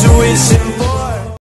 graduation